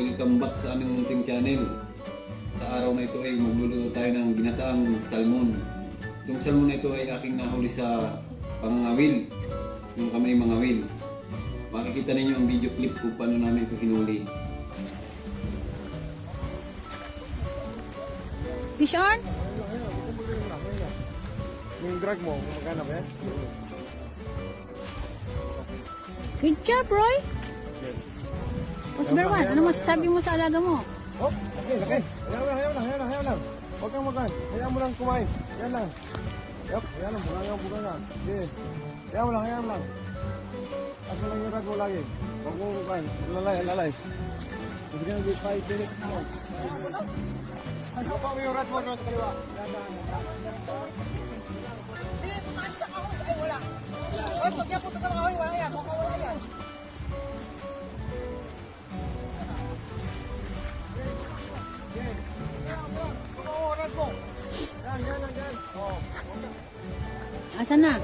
Welcome back sa aming munting channel. Sa araw na ito ay magluluto tayo ng ginataang salmon. Itong salmon na ito ay aking nahuli sa pangangawil, yung kamay mangawil. Makikita ninyo ang video clip kung paano namin ito hinuli. Fish on? Yung drag mo, magkano ba yan? Good job, Roy. Number one? Ano masasabi mo sa alaga mo? Oh, okay, okay. Hayaan lang, hayaan lang, hayaan lang, hayaan lang. Huwag kang makan. Hayaan mo lang kumain. Hayaan lang. Yup, hayaan lang. Buka nga, buka nga. Sige. Hayaan mo lang, hayaan mo lang. At mo lang yung drag mo lagi. Huwag mo kumain. Lalay, lalay. It's gonna be five minutes more. Ano pa mo yung rat mo doon sa kaliwa? Oo, Asan na?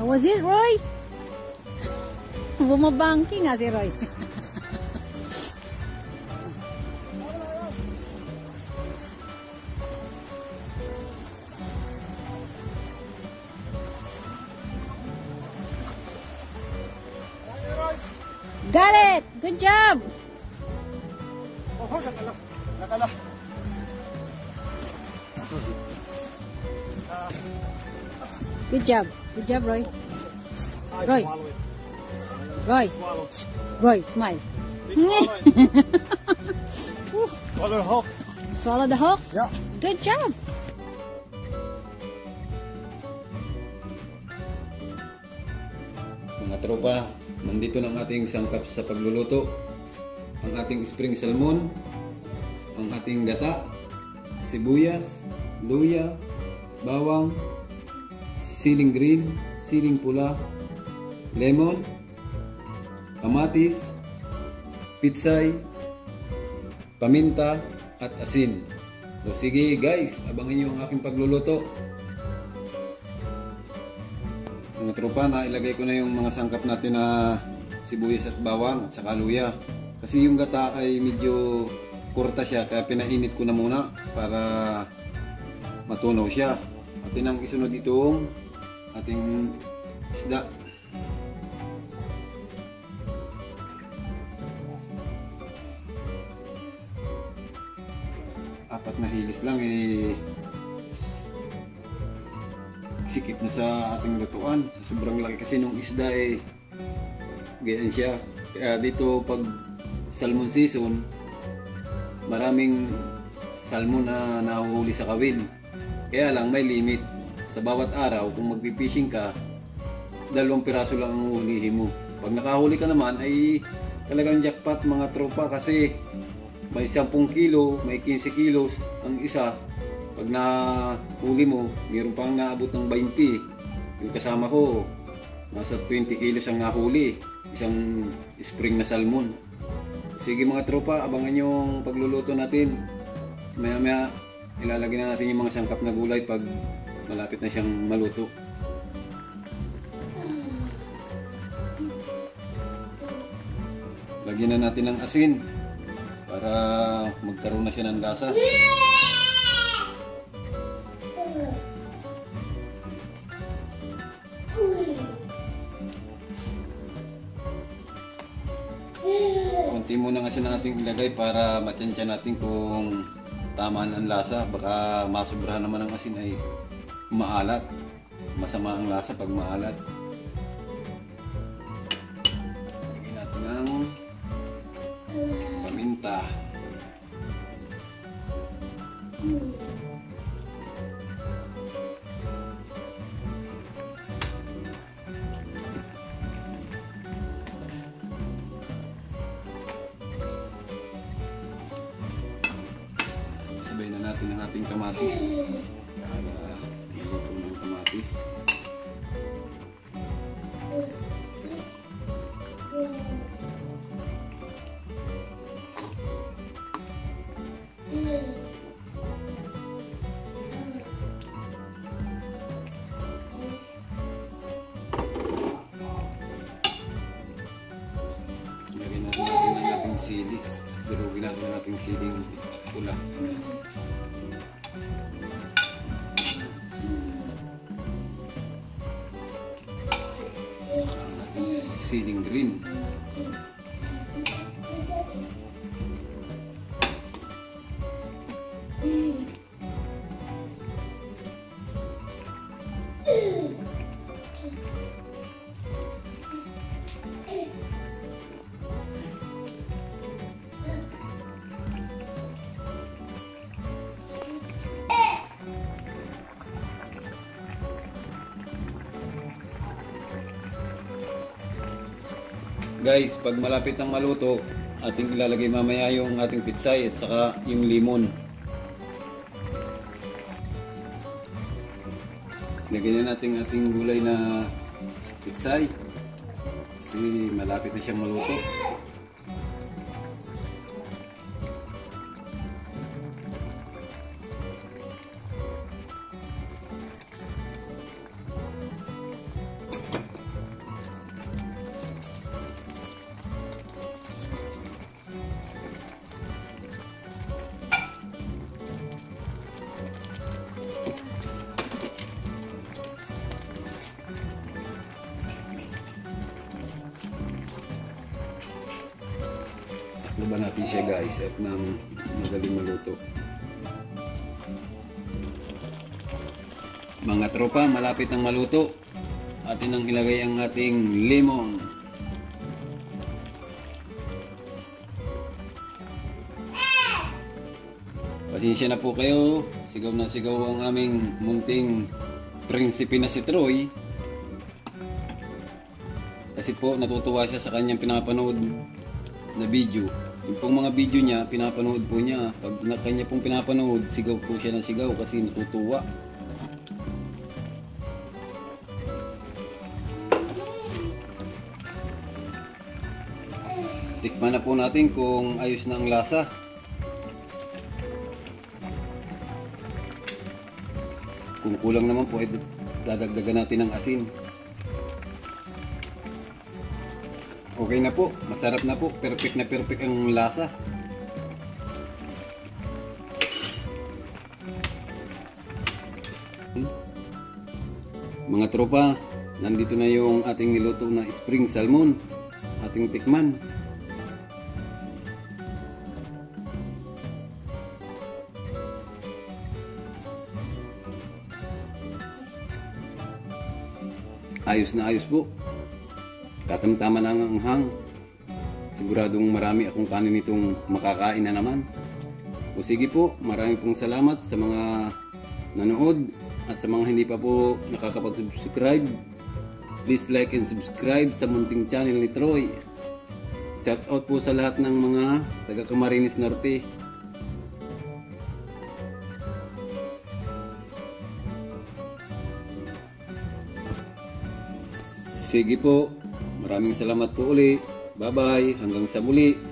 How was it, Roy? Bumabangki nga si Roy. Oh, nakala. Nakala. Good job. Good job, Roy. Swallow it. Roy. Roy, smile. Swallow the hook. Swallow the hook. Yeah. Good job. Mga tropa, nandito ng ating sangkap sa pagluluto. Ang ating spring salmon, ang ating gata, sibuyas, luya, bawang, siling green, siling pula, lemon, kamatis, pitsay, paminta, at asin. O sige guys, abangan nyo ang aking pagluluto. Mga tropa, na ilagay ko na yung mga sangkap natin na sibuyas at bawang at saka luya. Kasi yung gata ay medyo kurta siya kaya pinainit ko na muna para matunaw siya. At ang isunod itong ating isda. Apat na hilis lang eh sikip na sa ating lutuan. Sa sobrang laki kasi nung isda eh ganyan siya. Kaya dito pag salmon season, maraming salmon na nahuhuli sa kawil. Kaya lang may limit. Sa bawat araw, kung magpipishing ka, dalawang piraso lang ang hulihin mo. Pag nakahuli ka naman ay talagang jackpot mga tropa kasi may 10 kilo, may 15 kilos ang isa. Pag nahuli mo, mayroon pang naabot ng 20. Yung kasama ko, nasa 20 kilos ang nahuli. Isang spring na salmon. Sige mga tropa, abangan yung pagluluto natin. Maya maya, ilalagay na natin yung mga sangkap na gulay pag malapit na siyang maluto. Lagyan na natin ng asin para magkaroon na siya ng lasa. Kunti muna kasi natin ilagay para matyansya natin kung tama ang lasa. Baka masubrahan naman ang asin ay maalat. Masama ang lasa pag maalat. natin ang ating kamatis para maluto ng kamatis Lagyan natin ang ating sili. Durugin natin ang ating siling pula. Ating siling Guys, pag malapit ng maluto, ating ilalagay mamaya yung ating pitsay at saka yung limon. Lagyan na natin ating gulay na pitsay. Kasi malapit na siyang maluto. Ba natin siya guys at nang madaling maluto. Mga tropa, malapit ng maluto. Atin ang ilagay ang ating lemon. Pasensya na po kayo. Sigaw na sigaw ang aming munting prinsipe na si Troy. Kasi po natutuwa siya sa kanyang pinapanood na video. Yung pong mga video niya, pinapanood po niya. Pag na kanya pong pinapanood, sigaw po siya ng sigaw kasi natutuwa. Tikman na po natin kung ayos na ang lasa. Kung kulang naman po, dadagdagan natin ng asin. Okay na po, masarap na po, perfect na perfect ang lasa. Mga tropa, nandito na yung ating niluto na spring salmon, ating tikman. Ayos na ayos po. Katamtama na ang anghang. Siguradong marami akong kanin itong makakain na naman. O sige po, marami pong salamat sa mga nanood at sa mga hindi pa po nakakapag-subscribe. Please like and subscribe sa munting channel ni Troy. Shout out po sa lahat ng mga taga Camarines Norte. Sige po. Maraming salamat po uli. Bye-bye. Hanggang sa muli.